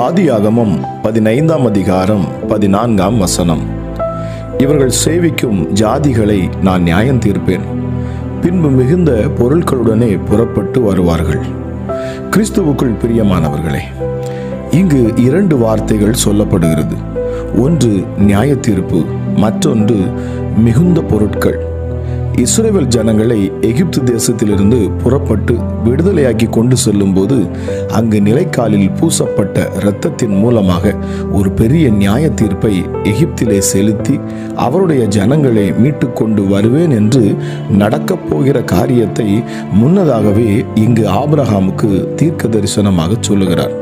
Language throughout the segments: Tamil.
ஆதியாகமம் பதினைந்தாம் அதிகாரம் பதினான்காம் வசனம். இவர்கள் சேவிக்கும் ஜாதிகளை நான் நியாயம் தீர்ப்பேன். பின்பு மிகுந்த பொருட்களுடனே புறப்பட்டு வருவார்கள். கிறிஸ்துவுக்குள் பிரியமானவர்களே இங்கு இரண்டு வார்த்தைகள் சொல்லப்படுகிறது. ஒன்று நியாய தீர்ப்பு மற்றொன்று மிகுந்த பொருட்கள். இஸ்ரேல் ஜனங்களை எகிப்து தேசத்திலிருந்து புறப்பட்டு விடுதலையாக்கி கொண்டு செல்லும்போது அங்கு நிலைக்காலில் பூசப்பட்ட இரத்தத்தின் மூலமாக ஒரு பெரிய நியாய தீர்ப்பை எகிப்திலே செலுத்தி அவருடைய ஜனங்களை மீட்டு கொண்டு வருவேன் என்று நடக்கப் போகிற காரியத்தை முன்னதாகவே இங்கு ஆபிரகாமுக்கு தீர்க்க தரிசனமாக சொல்லுகிறார்.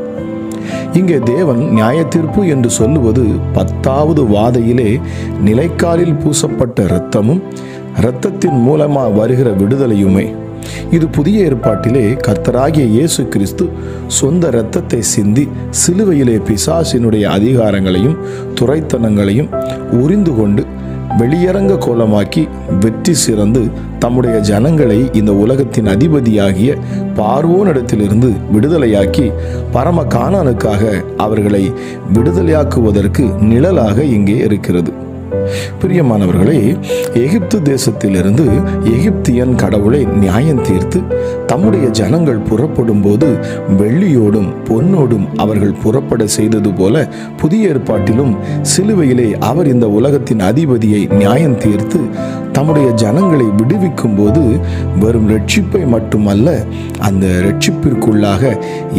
இங்கே தேவன் நியாய தீர்ப்பு என்று சொல்லுவது பத்தாவது வாதையிலே நிலைக்காலில் பூசப்பட்ட இரத்தமும் இரத்தத்தின் மூலமாக வருகிற விடுதலையுமே. இது புதிய ஏற்பாட்டிலே கர்த்தராகிய இயேசு கிறிஸ்து சொந்த இரத்தத்தை சிந்தி சிலுவையிலே பிசாசினுடைய அதிகாரங்களையும் துறைத்தனங்களையும் உறிந்து கொண்டு வெளியரங்க கோலமாக்கி வெற்றி சிறந்து தம்முடைய ஜனங்களை இந்த உலகத்தின் அதிபதியாகிய பார்வோனிடத்திலிருந்து விடுதலையாக்கி பரம காணானுக்காக அவர்களை விடுதலையாக்குவதற்கு நிழலாக இங்கே இருக்கிறது. பிரியமானவர்களே எகிப்து தேசத்திலிருந்து எகிப்தியன் கடவுளை நியாயம் தீர்த்து தம்முடைய ஜனங்கள் புறப்படும் போது வெள்ளியோடும் பொன்னோடும் அவர்கள் புறப்பட செய்தது போல புதிய ஏற்பாட்டிலும் சிலுவையிலே அவர் இந்த உலகத்தின் அதிபதியை நியாயம் தீர்த்து தம்முடைய ஜனங்களை விடுவிக்கும் போது வெறும் ரட்சிப்பை மட்டுமல்ல அந்த ரட்சிப்பிற்குள்ளாக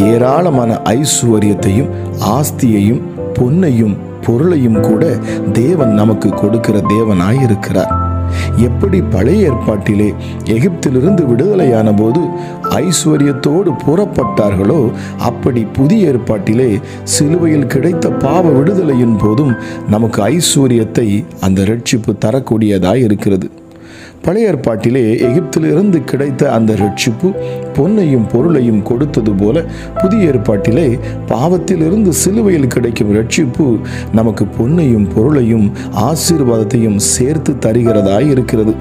ஏராளமான ஐஸ்வர்யத்தையும் ஆஸ்தியையும் பொன்னையும் பொருளையும் கூட தேவன் நமக்கு கொடுக்கிற தேவனாய் இருக்கிறார் எப்படி பழைய ஏற்பாட்டிலே எகிப்திலிருந்து விடுதலையான போது ஐஸ்வர்யத்தோடு புறப்பட்டார்களோ அப்படி புதிய ஏற்பாட்டிலே சிலுவையில் கிடைத்த பாவ விடுதலையின் போதும் நமக்கு ஐஸ்வர்யத்தை அந்த ரட்சிப்பு தரக்கூடியதாய் இருக்கிறது பழைய ஏற்பாட்டிலே எகிப்திலிருந்து கிடைத்த அந்த ரட்சிப்பு பொன்னையும் பொருளையும் கொடுத்தது போல புதிய ஏற்பாட்டிலே பாவத்திலிருந்து சிலுவையில் கிடைக்கும் ரட்சிப்பு நமக்கு பொன்னையும் பொருளையும் ஆசீர்வாதத்தையும் சேர்த்து தருகிறதாய் இருக்கிறது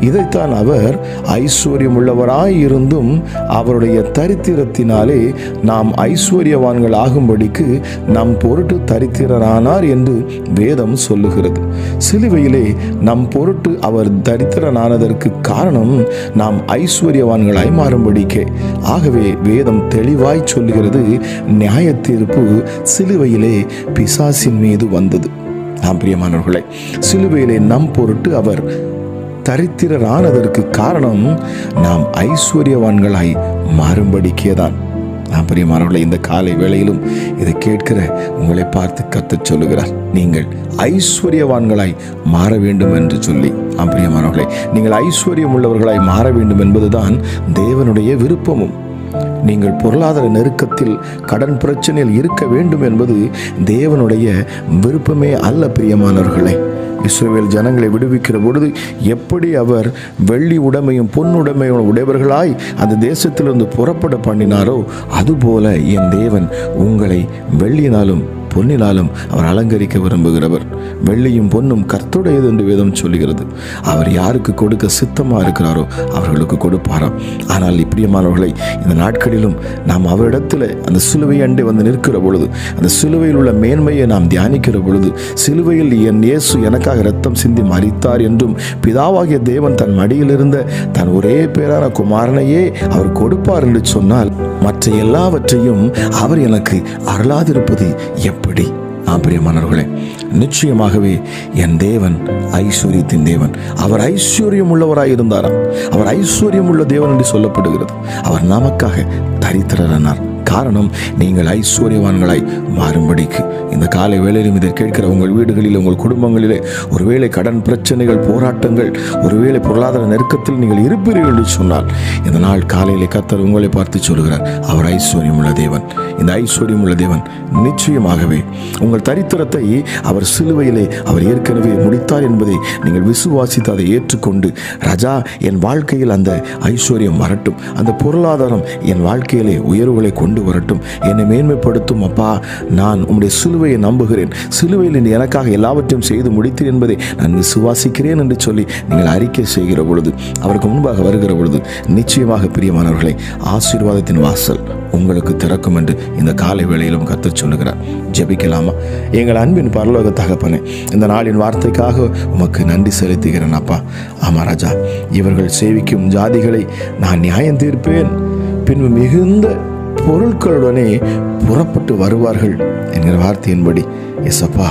இதைத்தான் அவர் ஐஸ்வர்யம் உள்ளவராய் இருந்தும் அவருடைய தரித்திரத்தினாலே நாம் ஐஸ்வர்யவான்கள் ஆகும்படிக்கு நம் பொருட்டு தரித்திரனானார் என்று வேதம் சொல்லுகிறது. சிலுவையிலே நம் பொருட்டு அவர் தரித்திரனானதற்கு காரணம் நாம் ஐஸ்வர்யவான்களாய் மாறும்படிக்கே. ஆகவே வேதம் தெளிவாய் சொல்லுகிறது நியாய தீர்ப்பு சிலுவையிலே பிசாசின் மீது வந்தது. ஆம் பிரியமானவர்களே சிலுவையிலே நம் பொருட்டு அவர் தரித்திரரானதற்கு காரணம் நாம் ஐஸ்வர்யவான்களாய் மாறும்படிக்கேதான். நான் பிரியமானவர்களை இந்த காலை வேளையிலும் இதை கேட்கிற உங்களை பார்த்து கத்தச் சொல்லுகிறார். நீங்கள் ஐஸ்வர்யவான்களாய் மாற வேண்டும் என்று சொல்லி. ஆம் பிரியமானவர்களே நீங்கள் ஐஸ்வர்யம் உள்ளவர்களாய் மாற வேண்டும் என்பதுதான் தேவனுடைய விருப்பமும். நீங்கள் பொருளாதார நெருக்கத்தில் கடன் பிரச்சனையில் இருக்க வேண்டும் என்பது தேவனுடைய விருப்பமே அல்ல பிரியமானவர்களே. இஸ்ரேல் ஜனங்களை விடுவிக்கிற பொழுது எப்படி அவர் வெள்ளி உடைமையும் பொன்னுடைமையும் உடையவர்களாய் அந்த தேசத்திலிருந்து புறப்பட பண்ணினாரோ அதுபோல என் தேவன் உங்களை வெள்ளினாலும் பொன்னினாலும் அவர் அலங்கரிக்க விரும்புகிறவர். வெள்ளியும் பொன்னும் கர்த்துடையது என்று வேதம் சொல்லுகிறது. அவர் யாருக்கு கொடுக்க சித்தமாக இருக்கிறாரோ அவர்களுக்கு கொடுப்பாராம். ஆனால் இப்படியமானவர்களை இந்த நாட்களிலும் நாம் அவரிடத்தில் அந்த சிலுவை அண்டை வந்து நிற்கிற பொழுது அந்த சிலுவையில் உள்ள மேன்மையை நாம் தியானிக்கிற பொழுது சிலுவையில் என் இயேசு எனக்காக ரத்தம் சிந்தி மறித்தார் என்றும் பிதாவாகிய தேவன் தன் மடியில் இருந்த தன் ஒரே பேரான குமாரனையே அவர் கொடுப்பார் என்று சொன்னால் மற்ற எல்லாவற்றையும் அவர் எனக்கு அருளாதிருப்பது எப்படி ஆம்பிரியமானவர்களே நிச்சயமாகவே என் தேவன் ஐஸ்வர்யத்தின் தேவன். அவர் ஐஸ்வர்யம் உள்ளவராக இருந்தாராம் அவர் ஐஸ்வர்யம் உள்ள தேவன் என்று சொல்லப்படுகிறது. அவர் நமக்காக தரித்திரனார் காரணம் நீங்கள் ஐஸ்வர்யவான்களாய் மாறும்படிக்கு. இந்த காலை வேளையிலும் இதை கேட்கிற உங்கள் வீடுகளில் உங்கள் குடும்பங்களிலே ஒருவேளை கடன் பிரச்சனைகள் போராட்டங்கள் ஒருவேளை பொருளாதார நெருக்கத்தில் நீங்கள் இருப்பீர்கள் என்று சொன்னால் இந்த நாள் காலையிலே கத்தர் உங்களை பார்த்து சொல்கிறார் அவர் ஐஸ்வர்யம் உள்ள தேவன். இந்த ஐஸ்வர்யம் உள்ள தேவன் நிச்சயமாகவே உங்கள் தரித்திரத்தை அவர் சிலுவையிலே அவர் ஏற்கனவே முடித்தார் என்பதை நீங்கள் விசுவாசித்து அதை ஏற்றுக்கொண்டு ரஜா என் வாழ்க்கையில் அந்த ஐஸ்வர்யம் வரட்டும். அந்த பொருளாதாரம் என் வாழ்க்கையிலே உயர்வுகளை கொண்டு வரட்டும். என்னை மேன்மைப்படுத்தும் அப்பா நான் உம்முடைய சிலுவையை நம்புகிறேன். சிலுவையில் நீ எனக்காக எல்லாவற்றையும் செய்து முடித்தீர் என்பதை நான் விசுவாசிக்கிறேன் என்று சொல்லி நீங்கள் அறிக்கை செய்கிற பொழுது அவருக்கு முன்பாக வருகிற பொழுது நிச்சயமாக பிரியமானவர்களை ஆசீர்வாதத்தின் வாசல் உங்களுக்கு திறக்கும் என்று இந்த காலை வேளையிலும் கற்றுச் சொல்லுகிறார். ஜெபிக்கலாமா? எங்கள் அன்பின் பரலோக தகப்பனே இந்த நாளின் வார்த்தைக்காக உமக்கு நன்றி செலுத்துகிறேன் அப்பா. ஆமா ராஜா இவர்கள் சேவிக்கும் ஜாதிகளை நான் நியாயம் தீர்ப்பேன். பின்பு மிகுந்த பொருட்களுடனே புறப்பட்டு வருவார்கள் என்கிற வார்த்தையின்படி எசப்பா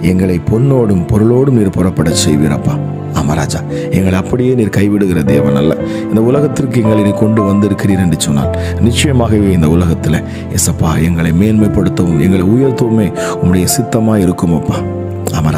எங்களை பொன்னோடும் பொருளோடும் நீர் புறப்பட செய்வீரப்பா. ஆமாராஜா எங்களை அப்படியே நீர் கைவிடுகிற தேவன் அல்ல. இந்த உலகத்திற்கு எங்களை நீ கொண்டு வந்திருக்கிறீர் என்று சொன்னால் நிச்சயமாகவே இந்த உலகத்தில் எசப்பா எங்களை மேன்மைப்படுத்தவும் எங்களை உயர்த்தவுமே உங்களுடைய சித்தமாக இருக்கும் அப்பா ஆமா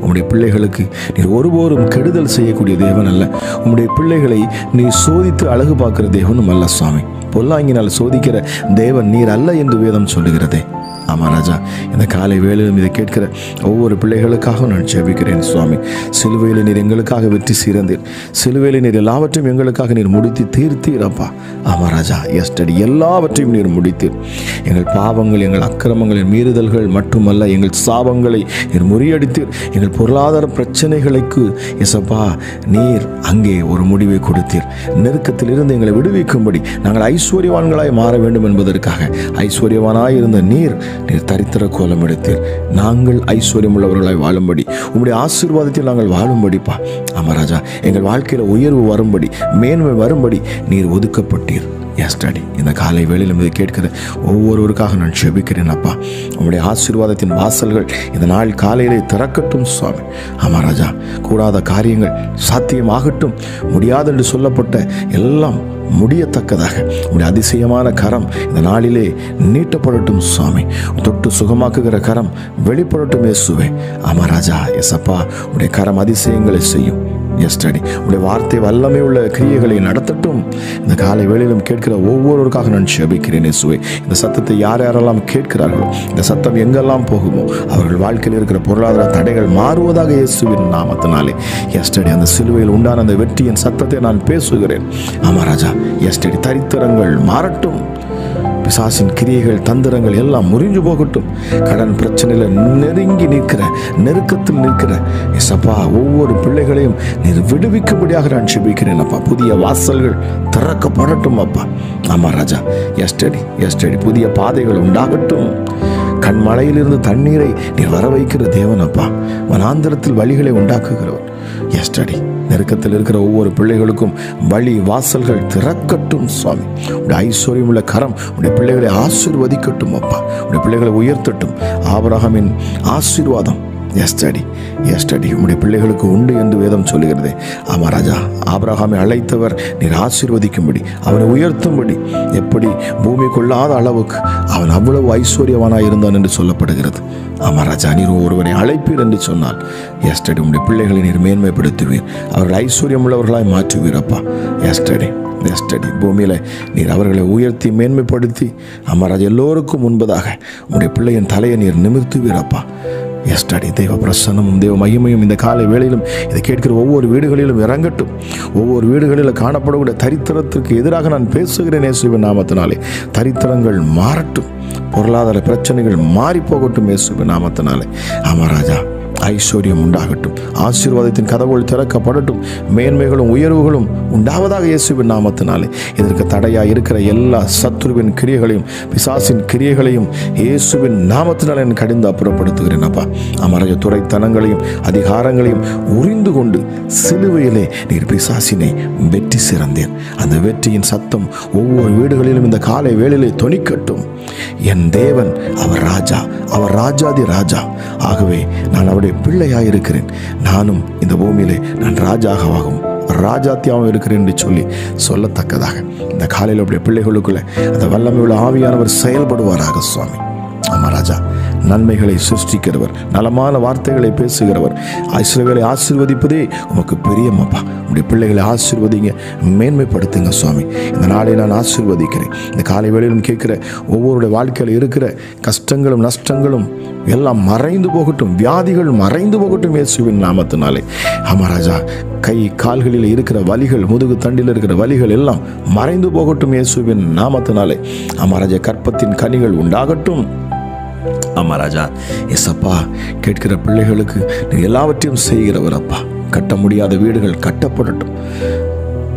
உம்முடைய பிள்ளைகளுக்கு நீர் ஒருபோரும் கெடுதல் செய்யக்கூடிய தேவன் அல்ல. உம்முடைய பிள்ளைகளை நீ சோதித்து அழகு பார்க்கிற தேவனும் அல்ல சுவாமி. பொல்லாங்கினால் சோதிக்கிற தேவன் நீர் அல்ல என்று வேதம் சொல்லுகிறதே. ஆமாம் ராஜா இந்த காலை வேலையிலும் இதை கேட்கிற ஒவ்வொரு பிள்ளைகளுக்காக நான் ஜெபிக்கிறேன் சுவாமி. சிலுவையில் நீர் எங்களுக்காக வெற்றி சிறந்தீர். சிலுவையில் நீர் எல்லாவற்றையும் எங்களுக்காக நீர் முடித்து தீர்த்தீரப்பா ஆமாம் ராஜா எஸ்டடி எல்லாவற்றையும் நீர் முடித்தீர். எங்கள் பாவங்கள் எங்கள் அக்கிரமங்களின் மீறுதல்கள் மட்டுமல்ல எங்கள் சாபங்களை நீர் முறியடித்தீர். எங்கள் பொருளாதார பிரச்சனைகளுக்கு எசப்பா நீர் அங்கே ஒரு முடிவை கொடுத்தீர். நெருக்கத்திலிருந்து எங்களை விடுவிக்கும்படி நாங்கள் ஐஸ்வர்யவான்களாய் மாற வேண்டும் என்பதற்காக. ஐஸ்வர்யவானாய் இருந்த நீர் நீர் தரித்திர கோலம் எடுத்தீர் நாங்கள் ஐஸ்வர்யம் உள்ளவர்களாய் வாழும்படி உங்களுடைய ஆசீர்வாதத்தில் நாங்கள் வாழும்படிப்பா. அமராஜா எங்கள் வாழ்க்கையில் உயர்வு வரும்படி மேன்மை வரும்படி நீர் ஒதுக்கப்பட்டீர். எஸ்டடி இந்த காலை வேளையில் இதை கேட்கிற ஒவ்வொருவருக்காக நான் செபிக்கிறேன் அப்பா. உங்களுடைய ஆசீர்வாதத்தின் வாசல்கள் இந்த நாள் காலையிலே திறக்கட்டும் சுவாமி. ஆமாம் ராஜா கூடாத காரியங்கள் சாத்தியமாகட்டும். முடியாதென்று சொல்லப்பட்ட எல்லாம் முடியத்தக்கதாக. உடைய அதிசயமான கரம் இந்த நாளிலே நீட்டப்படட்டும் சுவாமி. தொட்டு சுகமாக்குகிற கரம் வெளிப்படட்டும் இயேசுவே. ஆமா ராஜா எசப்பா உடைய கரம் அதிசயங்களை செய்யும். எஸ்டடி உடைய வார்த்தை வல்லமை உள்ள கிரியைகளை நடத்தட்டும். இந்த காலை வேளையிலும் கேட்கிற ஒவ்வொருவருக்காக நான் செபிக்கிறேன் இயேசுவே. இந்த சத்தத்தை யார் யாரெல்லாம் கேட்கிறார்களோ இந்த சத்தம் எங்கெல்லாம் போகுமோ அவர்கள் வாழ்க்கையில் இருக்கிற பொருளாதார தடைகள் மாறுவதாக இயேசுவின் நாமத்தினாலே. எஸ்டடி அந்த சிலுவையில் உண்டான அந்த வெற்றியின் சத்தத்தை நான் பேசுகிறேன். ஆமா ராஜா எஸ்டடி தரித்திரங்கள் மாறட்டும். பிசாசின் கிரியைகள் தந்திரங்கள் எல்லாம் முறிஞ்சு போகட்டும். கடன் பிரச்சனையில் நெருங்கி நிற்கிற நெருக்கத்தில் நிற்கிற எசப்பா ஒவ்வொரு பிள்ளைகளையும் நீர் விடுவிக்கும்படியாக நான் சிபிக்கிறேன் அப்பா. புதிய வாசல்கள் திறக்கப்படட்டும் அப்பா. ஆமாம் ராஜா எஸ்டடி எஸ்டடி புதிய பாதைகள் உண்டாகட்டும். கண்மலையிலிருந்து தண்ணீரை நீர் வர வைக்கிற தேவன் அப்பா. வனாந்திரத்தில் வழிகளை உண்டாக்குகிறவர். எஸ்டடி நெருக்கத்தில் இருக்கிற ஒவ்வொரு பிள்ளைகளுக்கும் வழி வாசல்கள் திறக்கட்டும் சுவாமி. உடைய ஐஸ்வர்யம் உள்ள கரம் உடைய பிள்ளைகளை ஆசீர்வதிக்கட்டும் அப்பா. உடைய பிள்ளைகளை உயர்த்தட்டும். ஆபரகமின் ஆசீர்வாதம் எஸ்டடி எஸ்டடி உடைய பிள்ளைகளுக்கு உண்டு என்று வேதம் சொல்லுகிறது. ஆமாம் ராஜா. ஆபிரகாமை அழைத்தவர் நீர் ஆசீர்வதிக்கும்படி அவனை உயர்த்தும்படி. எப்படி? பூமி கொள்ளாத அளவுக்கு அவன் அவ்வளவு ஐஸ்வர்யவானாக இருந்தான் என்று சொல்லப்படுகிறது. ஆமாம் ராஜா. நீர் ஒருவனை அழைப்பீர் என்று சொன்னால். எஸ்டடி உடைய பிள்ளைகளை நீர் மேன்மைப்படுத்துவீர். அவர்கள் ஐஸ்வர்யம் உள்ளவர்களாய் மாற்றுவீரப்பா எஸ் எஸ்டடி எஸ்டடி பூமியில் நீர் அவர்களை உயர்த்தி மேன்மைப்படுத்தி அம்மாராஜ் எல்லோருக்கும் முன்பதாக உடைய பிள்ளையின் தலையை நீர் நிமிர்த்துவீரப்பா எஸ்டடி தெய்வ பிரசன்னமும் தெய்வ மகிமையும் இந்த காலை வேளையிலும் இதை கேட்கிற ஒவ்வொரு வீடுகளிலும் இறங்கட்டும். ஒவ்வொரு வீடுகளில் காணப்படக்கூடிய தரித்திரத்திற்கு எதிராக நான் பேசுகிறேன் இயேசுவின் நாமத்தினாலே. தரித்திரங்கள் மாறட்டும். பொருளாதார பிரச்சனைகள் மாறி போகட்டும் இயேசுவின் நாமத்தினாலே. ஆமாம் ராஜா. ஐஸ்வர்யம் உண்டாகட்டும். ஆசீர்வாதத்தின் கதவுகள் திறக்கப்படட்டும். மேன்மைகளும் உயர்வுகளும் உண்டாவதாக இயேசுவின் நாமத்தினாலே. இதற்கு தடையாக இருக்கிற எல்லா சத்துருவின் கிரியைகளையும் பிசாசின் கிரியைகளையும் இயேசுவின் நாமத்தினாலே நான் கடிந்து அப்புறப்படுத்துகிறேன் அப்பா. அமரஜ துறைத்தனங்களையும் அதிகாரங்களையும் உறிந்து கொண்டு சிலுவையிலே நீர் பிசாசினை வெற்றி சிறந்தேன். அந்த வெற்றியின் சத்தம் ஒவ்வொரு வீடுகளிலும் இந்த காலை வேளையிலே தொனிக்கட்டும். என் தேவன் அவர் ராஜா அவர் ராஜாதி ராஜா. ஆகவே நான் அவருடைய பிள்ளையாக இருக்கிறேன் நானும் இந்த பூமியிலே நான் ராஜாகவாகும். ராஜாத்தியாகவும் இருக்கிறேன் என்று சொல்லி சொல்லத்தக்கதாக. இந்த காலையில் அப்படியே பிள்ளைகளுக்குள்ள அந்த வல்லமை உள்ள ஆவியானவர் செயல்படுவாராக சுவாமி. ஆமாம் ராஜா. நன்மைகளை சிருஷ்டிக்கிறவர் நலமான வார்த்தைகளை பேசுகிறவர். ஆசிரியர்களை ஆசீர்வதிப்பதே உமக்கு பிரியமப்பா. உடைய பிள்ளைகளை ஆசீர்வதிங்க மேன்மைப்படுத்துங்க சுவாமி. இந்த நாளை நான் ஆசீர்வதிக்கிறேன். இந்த காலை வேளையிலும் கேட்குற ஒவ்வொருடைய வாழ்க்கையில் இருக்கிற கஷ்டங்களும் நஷ்டங்களும் எல்லாம் மறைந்து போகட்டும் வியாதிகள் மறைந்து போகட்டும் இயேசுவின் நாமத்தினாலே. ஆமாராஜா கை கால்களில் இருக்கிற வலிகள் முதுகு தண்டில் இருக்கிற வலிகள் எல்லாம் மறைந்து போகட்டும் இயேசுவின் நாமத்தினாலே. ஆமாராஜா கற்பத்தின் கனிகள் உண்டாகட்டும். ஆமாம் ராஜா எஸ்அப்பா கேட்கிற பிள்ளைகளுக்கு நீ எல்லாவற்றையும் செய்கிறவர் அப்பா. கட்ட முடியாத வீடுகள் கட்டப்படட்டும்.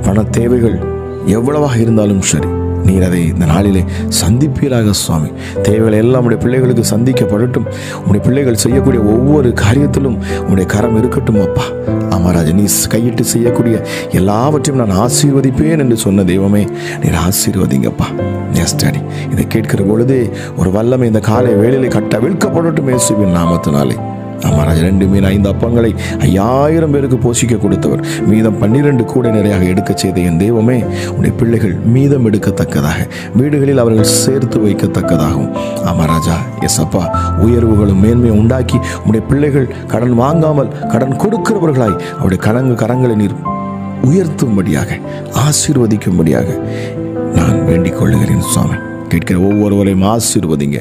பண தேவைகள் எவ்வளவாக இருந்தாலும் சரி. நீர் அதை இந்த நாளிலே சந்திப்பீராக சுவாமி. தேவைகள் எல்லாம் உடைய பிள்ளைகளுக்கு சந்திக்கப்படட்டும். உடைய பிள்ளைகள் செய்யக்கூடிய ஒவ்வொரு காரியத்திலும் உடைய கரம் இருக்கட்டும் அப்பா. ஆமாராஜா நீ கையிட்டு செய்யக்கூடிய எல்லாவற்றையும் நான் ஆசீர்வதிப்பேன் என்று சொன்ன தெய்வமே நீர் ஆசீர்வதிங்கப்பா. எஸ் டாடி இதை கேட்கிற பொழுதே ஒரு வல்லமை இந்த காலை வேலையில் கட்ட விழ்க்கப்படட்டும் இயேசுவின் நாமத்தினாலே. ஆமாராஜ் ரெண்டு மீன் ஐந்து அப்பங்களை ஐயாயிரம் பேருக்கு போஷிக்க கொடுத்தவர். மீதம் பன்னிரண்டு கூடை நிறையாக எடுக்க செய்த என் தெய்வமே உடைய பிள்ளைகள் மீதம் எடுக்கத்தக்கதாக வீடுகளில் அவர்கள் சேர்த்து வைக்கத்தக்கதாகும். ஆமாராஜா எஸ் அப்பா உயர்வுகளும் மேன்மையும் உண்டாக்கி உடைய பிள்ளைகள் கடன் வாங்காமல் கடன் கொடுக்கிறவர்களாய் அவருடைய கணங்கு கரங்களை நீர் உயர்த்தும்படியாக ஆசீர்வதிக்கும்படியாக நான் வேண்டிக் கொள்ளுகிறேன் சுவாமி. கேட்கிற ஒவ்வொருவரையும் ஆசீர்வதிங்க.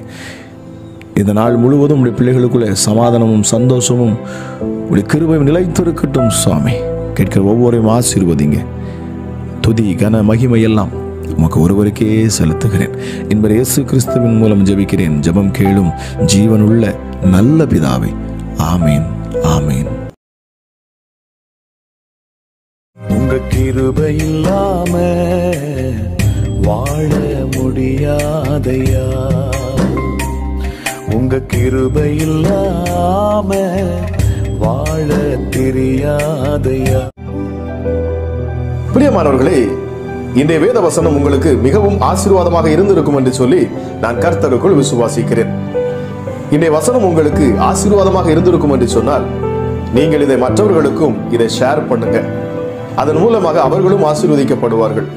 இந்த நாள் முழுவதும் உடைய பிள்ளைகளுக்குள்ளே சமாதானமும் சந்தோஷமும் உடைய கிருபையும் நிலைத்திருக்கட்டும் சுவாமி. கேட்கிற ஒவ்வொருவரையும் ஆசீர்வதிங்க. துதி கன மகிமை எல்லாம் உமக்கு ஒருவருக்கே செலுத்துகிறேன். என்பர் இயேசு கிறிஸ்துவின் மூலம் ஜெபிக்கிறேன். ஜெபம் கேளும் ஜீவனுள்ள நல்ல பிதாவை. ஆமீன் ஆமீன். உங்க கிருபை இல்லாம வாழ முடியாதையா? உங்க கிருபை இல்லாம வாழ தெரியாதையா? பிரியமானவர்களே இன்றைய வேத வசனம் உங்களுக்கு மிகவும் ஆசீர்வாதமாக இருந்திருக்கும் என்று சொல்லி நான் கர்த்தருக்குள் விசுவாசிக்கிறேன். இன்றைய வசனம் உங்களுக்கு ஆசீர்வாதமாக இருந்திருக்கும் என்று சொன்னால் நீங்கள் இதை மற்றவர்களுக்கும் இதை ஷேர் பண்ணுங்க. அதன் மூலமாக அவர்களும் ஆசீர்வதிக்கப்படுவார்கள்.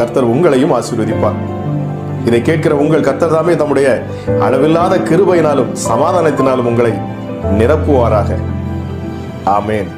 கர்த்தர் உங்களையும் ஆசீர்வதிப்பார். இதை கேட்கிற உங்கள் கர்த்தர் தாமே தம்முடைய அளவில்லாத கிருபையினாலும் சமாதானத்தினாலும் உங்களை நிரப்புவாராக. ஆமேன்.